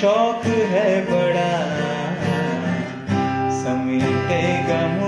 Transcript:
शौक है बड़ा समीटेगा